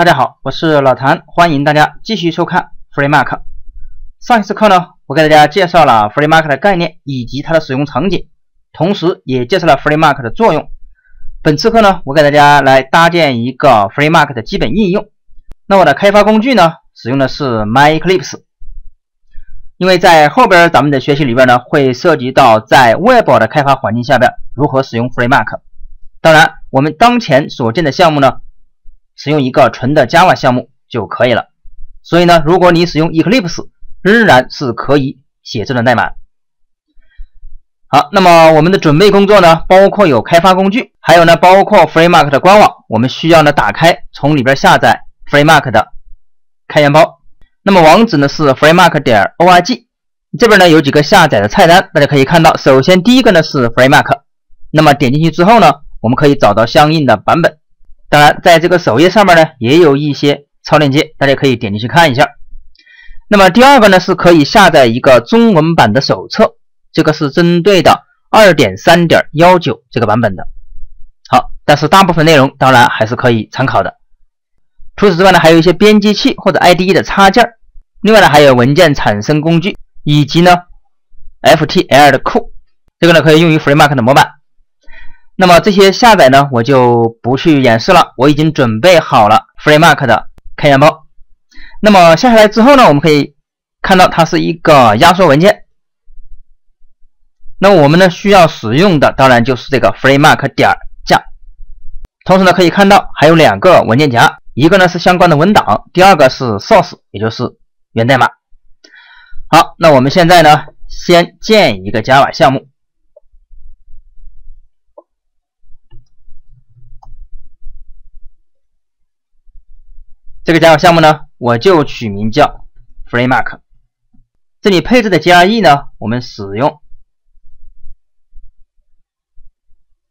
大家好，我是老谭，欢迎大家继续收看 FreeMark。上一次课呢，我给大家介绍了 FreeMark 的概念以及它的使用场景，同时也介绍了 FreeMark 的作用。本次课呢，我给大家来搭建一个 FreeMark 的基本应用。那我的开发工具呢，使用的是 MyEclipse。因为在后边咱们的学习里边呢，会涉及到在 Web 的开发环境下边如何使用 FreeMark。当然，我们当前所建的项目呢，使用一个纯的 Java 项目就可以了。所以呢，如果你使用 Eclipse，仍然是可以写这段代码。好，那么我们的准备工作呢，包括有开发工具，还有呢，包括 FreeMark 的官网，我们需要呢打开，从里边下载 FreeMark 的开源包。那么网址呢是 freemark 点 org，这边呢有几个下载的菜单，大家可以看到，首先第一个呢是 freemark，那么点进去之后呢，我们可以找到相应的版本。当然，在这个首页上面呢也有一些超链接，大家可以点进去看一下。那么第二个呢是可以下载一个中文版的手册，这个是针对的2.3.19这个版本的。好，但是大部分内容当然还是可以参考的。除此之外呢，还有一些编辑器或者 IDE 的插件另外呢，还有文件产生工具，以及呢 FTL 的库，这个呢可以用于 FreeMark 的模板。那么这些下载呢，我就不去演示了，我已经准备好了 FreeMark 的开源包。那么下下来之后呢，我们可以看到它是一个压缩文件。那我们呢需要使用的当然就是这个 FreeMark 点加，同时呢可以看到还有两个文件夹。一个呢是相关的文档，第二个是 source，也就是源代码。好，那我们现在呢，先建一个 Java 项目。这个 Java 项目呢，我就取名叫 FreeMark。这里配置的 JRE 呢，我们使用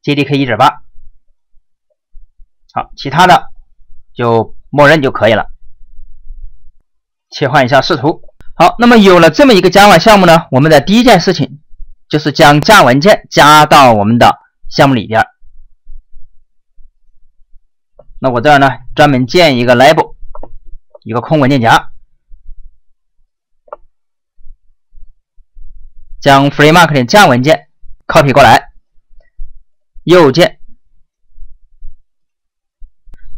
JDK 1.8。好，其他的。就默认就可以了。切换一下视图。好，那么有了这么一个 Java 项目呢，我们的第一件事情就是将 jar 文件加到我们的项目里边。那我这儿呢，专门建一个 label，一个空文件夹，将 FreeMark 的加文件 copy 过来，右键。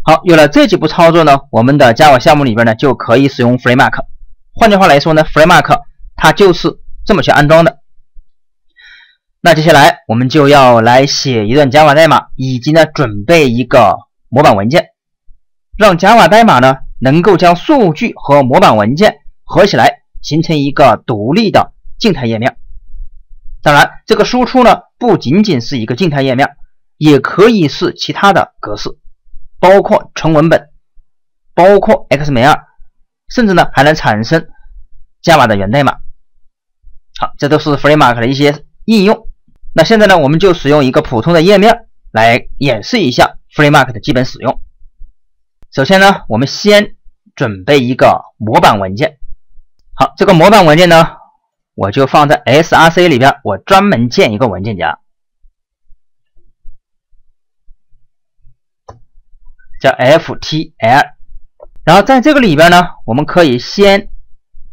好，有了这几步操作呢，我们的 Java 项目里边呢就可以使用 FreeMark。换句话来说呢，FreeMark 它就是这么去安装的。那接下来我们就要来写一段 Java 代码，以及呢准备一个模板文件，让 Java 代码呢能够将数据和模板文件合起来，形成一个独立的静态页面。当然，这个输出呢不仅仅是一个静态页面，也可以是其他的格式。包括纯文本，包括 XML，甚至呢还能产生 Java 的源代码。好，这都是 FreeMark 的一些应用。那现在呢，我们就使用一个普通的页面来演示一下 FreeMark 的基本使用。首先呢，我们先准备一个模板文件。好，这个模板文件呢，我就放在 src 里边，我专门建一个文件夹。叫 FTL，然后在这个里边呢，我们可以先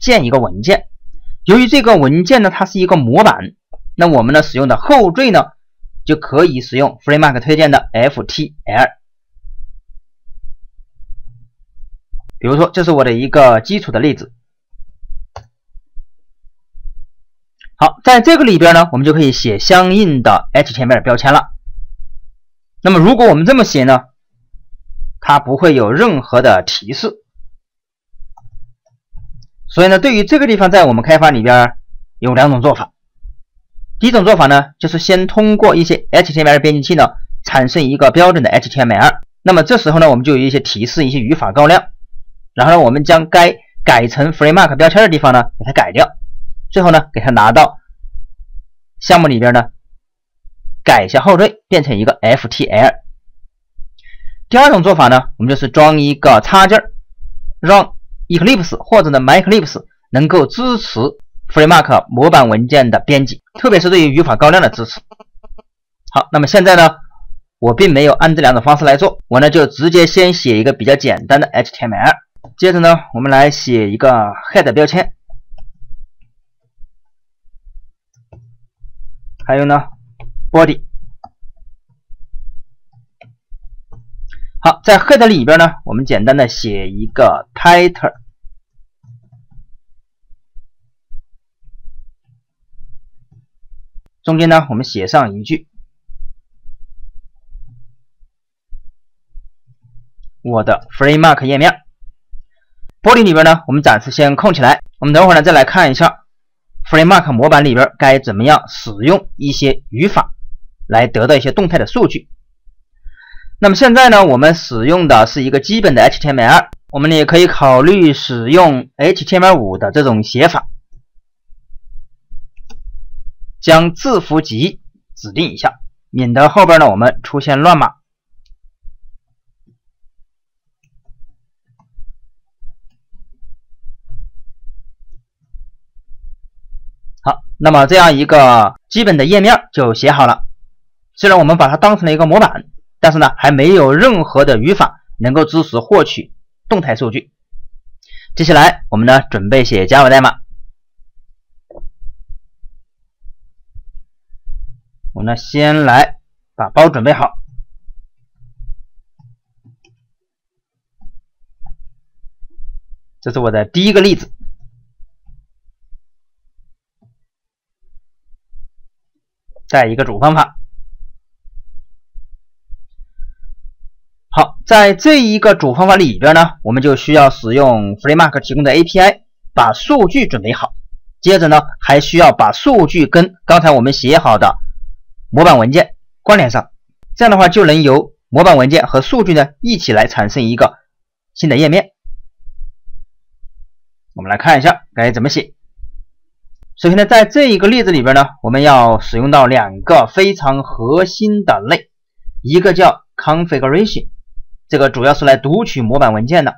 建一个文件。由于这个文件呢，它是一个模板，那我们呢使用的后缀呢，就可以使用 FreeMark 推荐的 FTL。比如说，这是我的一个基础的例子。好，在这个里边呢，我们就可以写相应的 HTML 标签了。那么，如果我们这么写呢？它不会有任何的提示，所以呢，对于这个地方，在我们开发里边有两种做法。第一种做法呢，就是先通过一些 HTML 编辑器呢，产生一个标准的 HTML。那么这时候呢，我们就有一些提示，一些语法高亮。然后呢，我们将该改成 FreeMark 标签的地方呢，给它改掉。最后呢，给它拿到项目里边呢，改一下后缀，变成一个 FTL。第二种做法呢，我们就是装一个插件，让 Eclipse 或者呢 MyEclipse 能够支持 FreeMark 模板文件的编辑，特别是对于语法高亮的支持。好，那么现在呢，我并没有按这两种方式来做，我呢就直接先写一个比较简单的 HTML，接着呢我们来写一个 head 标签，还有呢 body。好，在 head 里边呢，我们简单的写一个 title，中间呢我们写上一句。我的 FreeMark 页面玻璃里边呢，我们暂时先空起来。我们等会儿呢再来看一下 FreeMark 模板里边该怎么样使用一些语法来得到一些动态的数据。那么现在呢，我们使用的是一个基本的 HTML，我们也可以考虑使用 HTML5 的这种写法，将字符集指定一下，免得后边呢我们出现乱码。好，那么这样一个基本的页面就写好了。虽然我们把它当成了一个模板，但是呢，还没有任何的语法能够支持获取动态数据。接下来，我们呢准备写 Java 代码。我呢先来把包准备好。这是我的第一个例子。再一个主方法，好，在这一个主方法里边呢，我们就需要使用 FreeMark 提供的 API 把数据准备好，接着呢，还需要把数据跟刚才我们写好的模板文件关联上，这样的话就能由模板文件和数据呢一起来产生一个新的页面。我们来看一下该怎么写。首先呢，在这一个例子里边呢，我们要使用到两个非常核心的类，一个叫 configuration，这个主要是来读取模板文件的；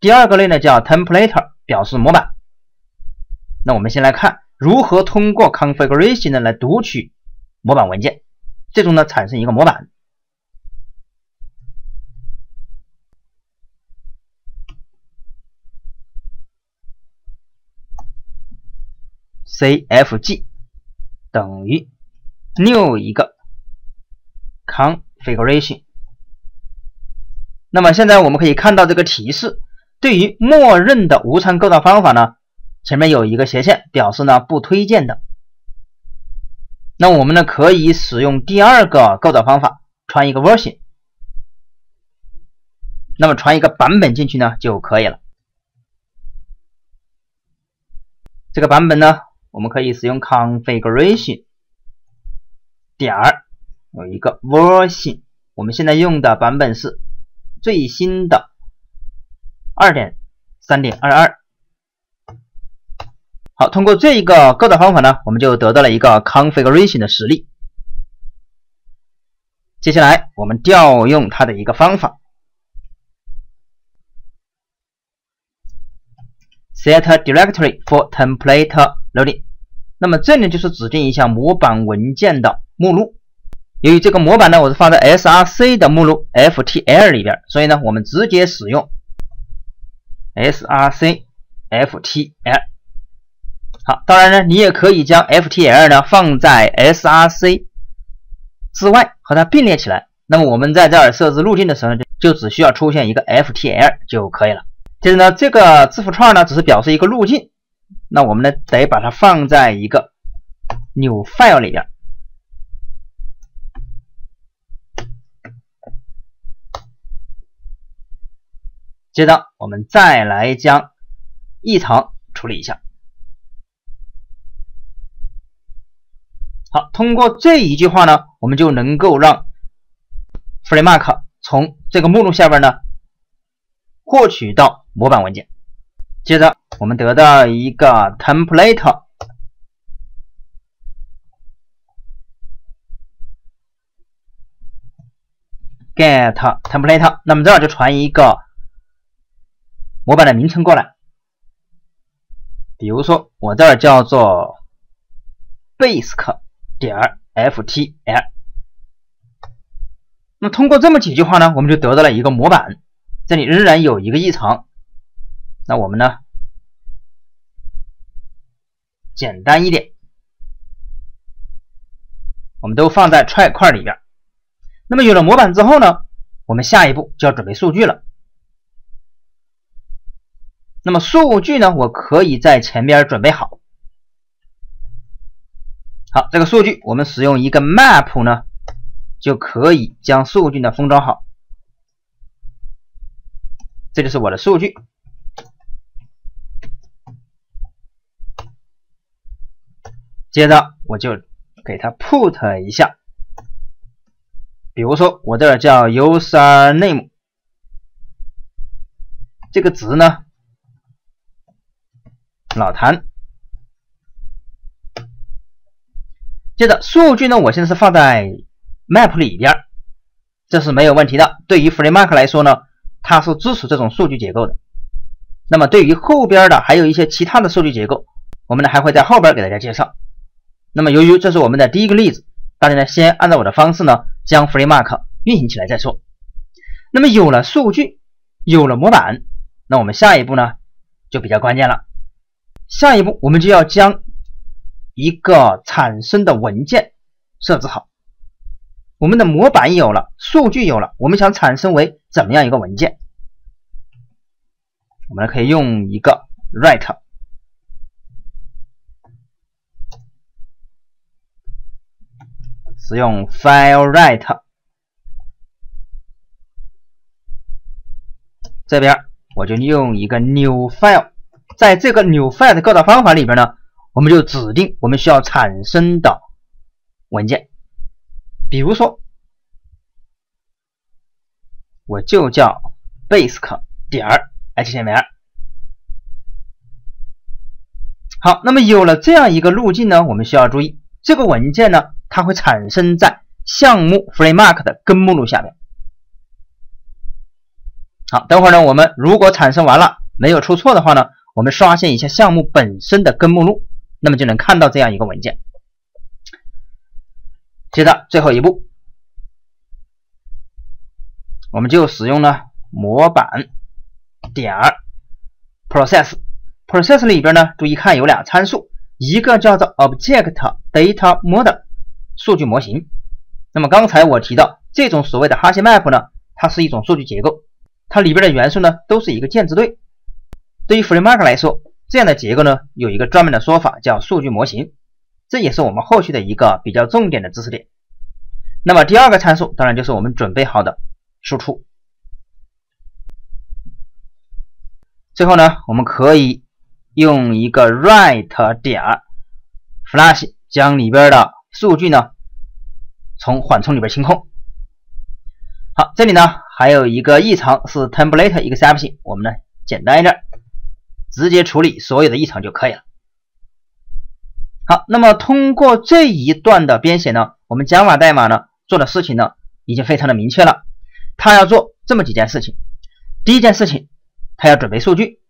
第二个类呢叫 template，表示模板。那我们先来看如何通过 configuration 呢来读取模板文件，最终呢产生一个模板。Cfg 等于 new 一个 configuration。那么现在我们可以看到这个提示，对于默认的无参构造方法呢，前面有一个斜线表示呢不推荐的。那我们呢可以使用第二个构造方法，传一个 version，那么传一个版本进去呢就可以了。这个版本呢。我们可以使用 configuration 点儿有一个 version，我们现在用的版本是最新的二点三点二二。好，通过这一个构造方法呢，我们就得到了一个 configuration 的实例。接下来我们调用它的一个方法，set directory for template 这里。那么这里就是指定一下模板文件的目录。由于这个模板呢，我是放在 src 的目录 ftl 里边，所以呢，我们直接使用 src ftl。好，当然呢，你也可以将 ftl 呢放在 src 之外，和它并列起来。那么我们在这儿设置路径的时候，就只需要出现一个 ftl 就可以了。接着呢，这个字符串呢，只是表示一个路径。那我们呢，得把它放在一个 new file 里边。接着，我们再来将异常处理一下。好，通过这一句话呢，我们就能够让 FreeMark 从这个目录下边呢获取到模板文件。接着，我们得到一个 template get template，那么这儿就传一个模板的名称过来，比如说我这儿叫做 basic 点 ftl。那么通过这么几句话呢，我们就得到了一个模板，这里仍然有一个异常。那我们呢，简单一点，我们都放在 try 块里边。那么有了模板之后呢，我们下一步就要准备数据了。那么数据呢，我可以在前边准备好。好，这个数据我们使用一个 map 呢。就可以将数据呢封装好，这就是我的数据。接着我就给它 put 一下，比如说我这叫 user name，这个值呢老谭。接着数据呢，我现在是放在。map 里边，这是没有问题的。对于 FreeMark 来说呢，它是支持这种数据结构的。那么对于后边的还有一些其他的数据结构，我们呢还会在后边给大家介绍。那么由于这是我们的第一个例子，大家呢先按照我的方式呢将 FreeMark 运行起来再说。那么有了数据，有了模板，那我们下一步呢就比较关键了。下一步我们就要将一个产生的文件设置好。我们的模板有了，数据有了，我们想产生为怎么样一个文件？我们可以用一个 write，使用 file write，这边我就利用一个 new file，在这个 new file 的构造方法里边呢，我们就指定我们需要产生的文件。比如说，我就叫 basic 点 html。好，那么有了这样一个路径呢，我们需要注意，这个文件呢，它会产生在项目 FreeMark 的根目录下面。好，等会儿呢，我们如果产生完了没有出错的话呢，我们刷新一下项目本身的根目录，那么就能看到这样一个文件。接着最后一步，我们就使用了模板点 process，process 里边呢，注意看有俩参数，一个叫做 object data model 数据模型。那么刚才我提到这种所谓的哈希 map 呢，它是一种数据结构，它里边的元素呢都是一个键值对。对于 FreeMark 来说，这样的结构呢有一个专门的说法叫数据模型。这也是我们后续的一个比较重点的知识点。那么第二个参数当然就是我们准备好的输出。最后呢，我们可以用一个 write 点 flash 将里边的数据呢从缓冲里边清空。好，这里呢还有一个异常是 template exception，我们呢简单一点，直接处理所有的异常就可以了。好，那么通过这一段的编写呢，我们 Java 代码呢做的事情呢已经非常的明确了。它要做这么几件事情：第一件事情，它要准备数据；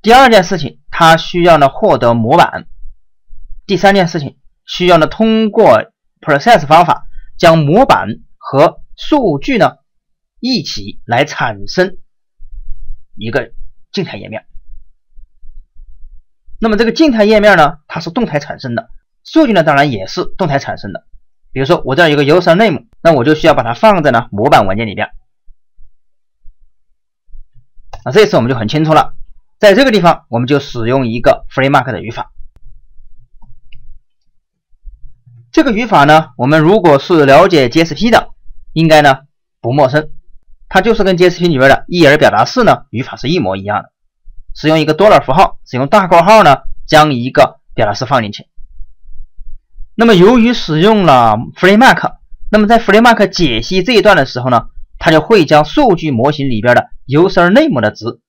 第二件事情，它需要呢获得模板；第三件事情，需要呢通过 process 方法将模板和数据呢一起来产生一个静态页面。那么这个静态页面呢，它是动态产生的，数据呢当然也是动态产生的。比如说我这儿有个 user name，那我就需要把它放在呢模板文件里边。那这次我们就很清楚了，在这个地方我们就使用一个 FreeMark 的语法。这个语法呢，我们如果是了解 JSP 的，应该呢不陌生，它就是跟 JSP 里边的 ER 表达式呢语法是一模一样的。使用一个多 r 符号，使用大括号呢，将一个表达式放进去。那么由于使用了 FreeMark，那么在 FreeMark 解析这一段的时候呢，它就会将数据模型里边的 UserName 的值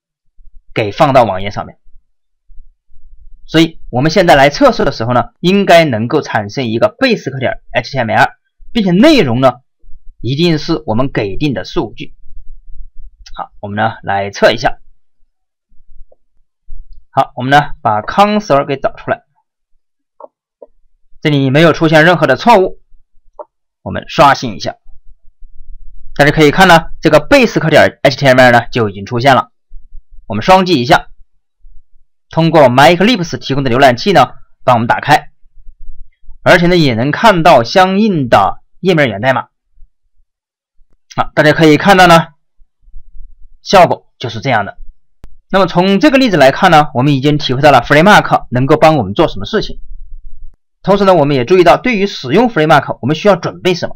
给放到网页上面。所以我们现在来测试的时候呢，应该能够产生一个 basic 点 HTML，并且内容呢一定是我们给定的数据。好，我们呢来测一下。好，我们呢把 console 给找出来，这里没有出现任何的错误，我们刷新一下，大家可以看呢，这个 basic 点 HTML 呢就已经出现了。我们双击一下，通过 m y c l i p s 提供的浏览器呢，帮我们打开，而且呢也能看到相应的页面源代码。啊，大家可以看到呢，效果就是这样的。那么从这个例子来看呢，我们已经体会到了 FreeMark 能够帮我们做什么事情。同时呢，我们也注意到，对于使用 FreeMark，我们需要准备什么？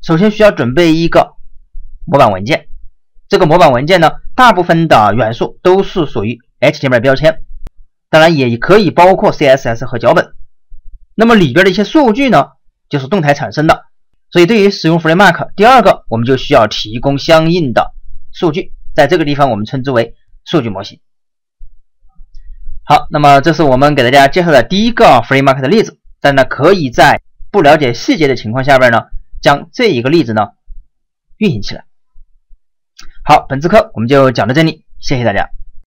首先需要准备一个模板文件。这个模板文件呢，大部分的元素都是属于 HTML 标签，当然也可以包括 CSS 和脚本。那么里边的一些数据呢，就是动态产生的。所以对于使用 FreeMark，第二个我们就需要提供相应的数据。在这个地方，我们称之为数据模型。好，那么这是我们给大家介绍的第一个 FreeMark 的例子。但呢，可以在不了解细节的情况下边呢，将这一个例子呢运行起来。好，本次课我们就讲到这里，谢谢大家。